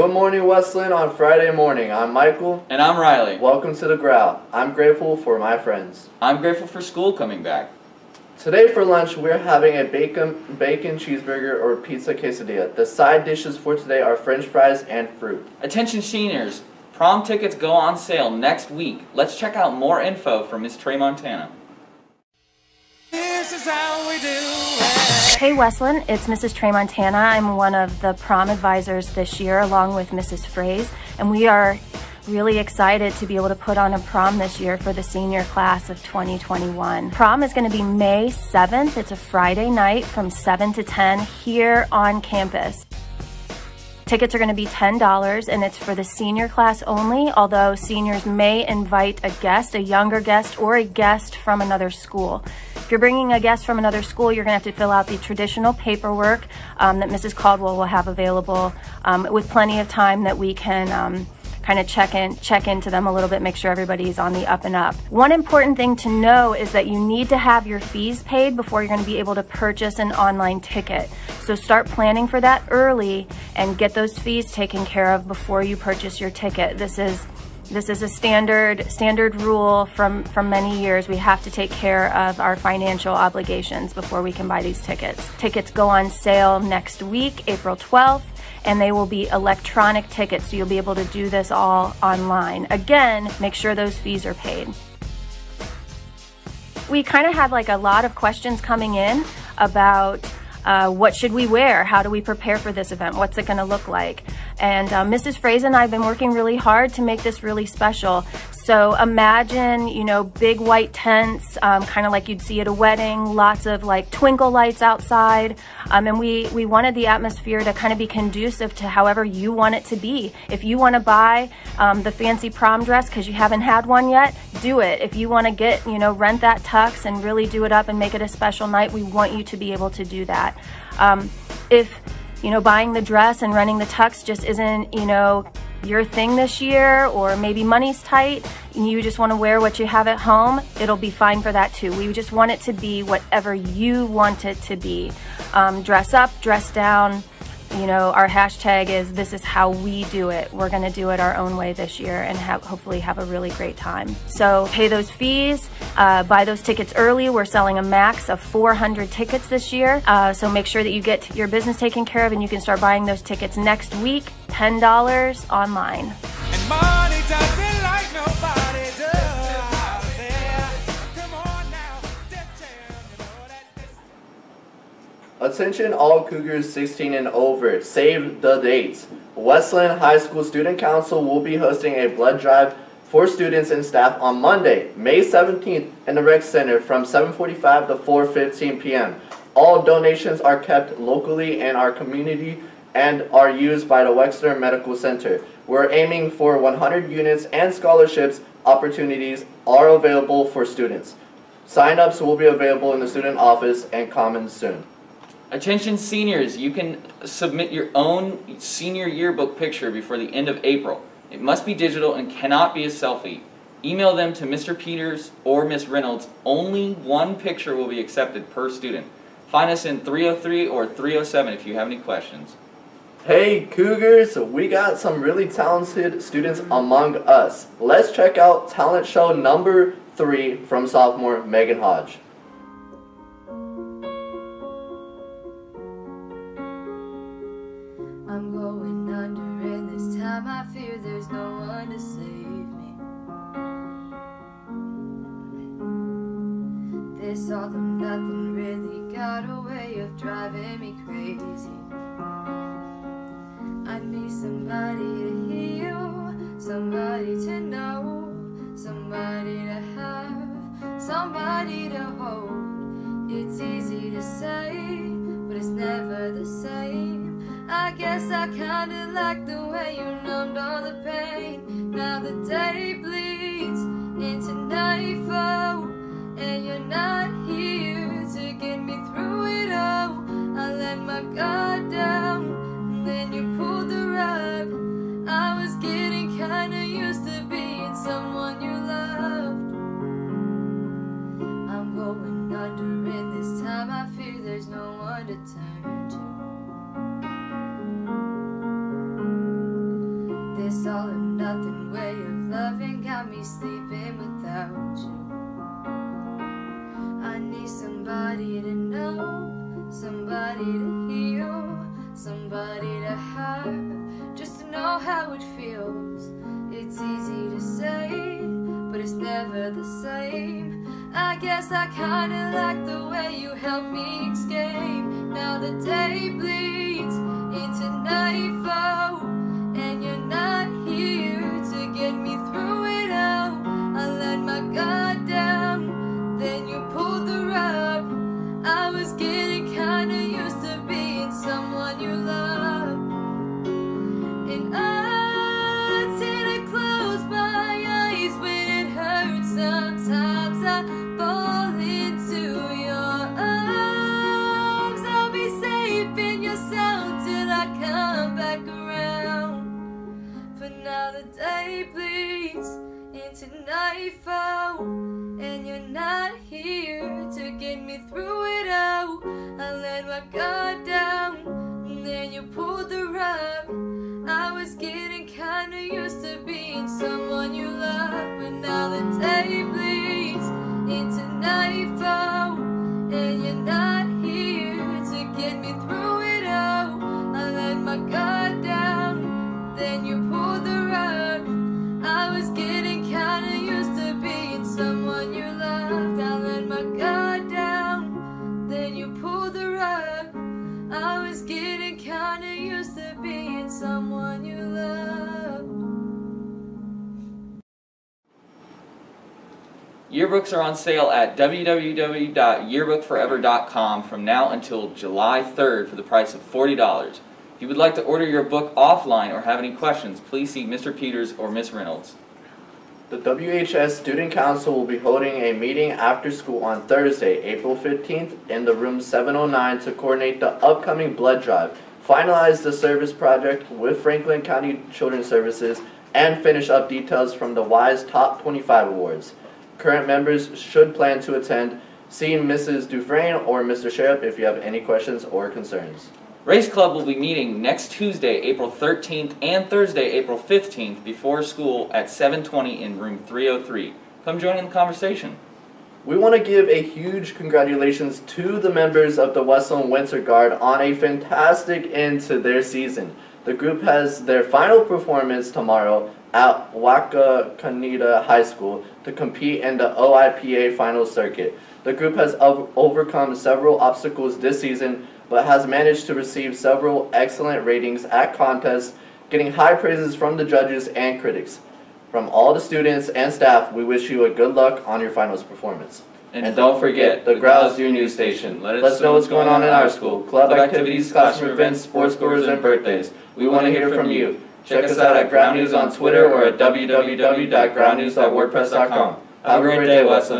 Good morning, Westland, on Friday morning. I'm Michael. And I'm Riley. Welcome to the Growl. I'm grateful for my friends. I'm grateful for school coming back. Today for lunch, we're having a bacon, bacon cheeseburger or pizza quesadilla. The side dishes for today are french fries and fruit. Attention seniors, prom tickets go on sale next week. Let's check out more info from Miss Trey Montana. This is how we do it. Hey Westland, it's Mrs. Trey Montana. I'm one of the prom advisors this year along with Mrs. Fraze, and we are really excited to be able to put on a prom this year for the senior class of 2021. Prom is going to be May 7th. It's a Friday night from 7 to 10 here on campus. Tickets are going to be $10 and it's for the senior class only, although seniors may invite a guest, a younger guest, or a guest from another school. If you're bringing a guest from another school, you're going to have to fill out the traditional paperwork um, that Mrs. Caldwell will have available um, with plenty of time that we can um, kind of check in check into them a little bit make sure everybody's on the up and up one important thing to know is that you need to have your fees paid before you're going to be able to purchase an online ticket so start planning for that early and get those fees taken care of before you purchase your ticket this is this is a standard standard rule from from many years we have to take care of our financial obligations before we can buy these tickets tickets go on sale next week april 12th and they will be electronic tickets, so you'll be able to do this all online. Again, make sure those fees are paid. We kind of had like a lot of questions coming in about uh, what should we wear? How do we prepare for this event? What's it going to look like? And uh, Mrs. Fraser and I have been working really hard to make this really special. So imagine, you know, big white tents, um, kind of like you'd see at a wedding, lots of like twinkle lights outside. Um, and we, we wanted the atmosphere to kind of be conducive to however you want it to be. If you want to buy um, the fancy prom dress because you haven't had one yet, do it. If you want to get, you know, rent that tux and really do it up and make it a special night, we want you to be able to do that. Um, if you know, buying the dress and running the tux just isn't, you know, your thing this year or maybe money's tight and you just want to wear what you have at home, it'll be fine for that too. We just want it to be whatever you want it to be. Um, dress up, dress down, you know, our hashtag is this is how we do it. We're going to do it our own way this year and have, hopefully have a really great time. So pay those fees, uh, buy those tickets early. We're selling a max of 400 tickets this year. Uh, so make sure that you get your business taken care of and you can start buying those tickets next week, $10 online. Attention all Cougars 16 and over, save the dates. Westland High School Student Council will be hosting a blood drive for students and staff on Monday, May 17th in the Rec Center from 7.45 to 4.15 p.m. All donations are kept locally in our community and are used by the Wexner Medical Center. We're aiming for 100 units and scholarships opportunities are available for students. Sign-ups will be available in the student office and commons soon. Attention seniors, you can submit your own senior yearbook picture before the end of April. It must be digital and cannot be a selfie. Email them to Mr. Peters or Miss Reynolds. Only one picture will be accepted per student. Find us in 303 or 307 if you have any questions. Hey Cougars, we got some really talented students among us. Let's check out talent show number three from sophomore Megan Hodge. this them. nothing really got a way of driving me crazy. I need somebody to hear you, somebody to know, somebody to have, somebody to hold. It's easy to say, but it's never the same. I guess I kinda like the way you numbed all the pain. Now the day bleeds into nightfall. there's no one to turn to. This all or nothing way of loving got me sleeping without you. I need somebody to know, somebody to heal, somebody to have, just to know how it feels. It's easy to say, but it's never the same. I guess I kinda like the way you help me escape. Now the day bleeds into nightfall, I come back around. Now the day bleeds into nightfall, and you're not here to get me through it all. I let my guard down, and then you pulled the rug. I was getting kinda used to being someone you love, but now the day bleeds into nightfall, someone you loved. Yearbooks are on sale at www.yearbookforever.com from now until July 3rd for the price of $40. If you would like to order your book offline or have any questions, please see Mr. Peters or Miss Reynolds. The WHS Student Council will be holding a meeting after school on Thursday, April 15th in the room 709 to coordinate the upcoming blood drive, finalize the service project with Franklin County Children's Services, and finish up details from the WISE Top 25 Awards. Current members should plan to attend. See Mrs. Dufresne or Mr. Sheriff if you have any questions or concerns. Race Club will be meeting next Tuesday, April 13th and Thursday, April 15th before school at 7:20 in room 303. Come join in the conversation. We want to give a huge congratulations to the members of the Westland Winter Guard on a fantastic end to their season. The group has their final performance tomorrow at Wapakoneta High School to compete in the OIPA final circuit. The group has overcome several obstacles this season, but has managed to receive several excellent ratings at contests, getting high praises from the judges and critics. From all the students and staff, we wish you a good luck on your finals performance. And, don't forget, the Growl's your news station. Let us know what's going on in our school. Club activities, classroom events, sports scores, and birthdays. We want to hear from you. Check us out at Ground News on Twitter or at www.groundnews.wordpress.com. Have a great day, Westland.